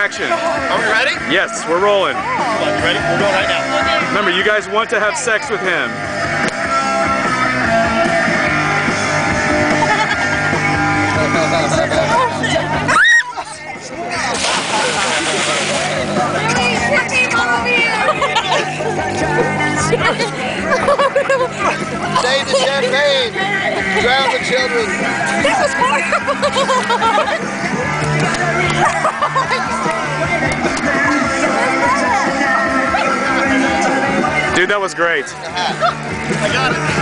action. Are we ready? Yes, we're rolling. Come on, you ready? We're going right now. Remember, you guys want to have sex with him. Save the champagne. Drown the children. Dude, that was great. I got it.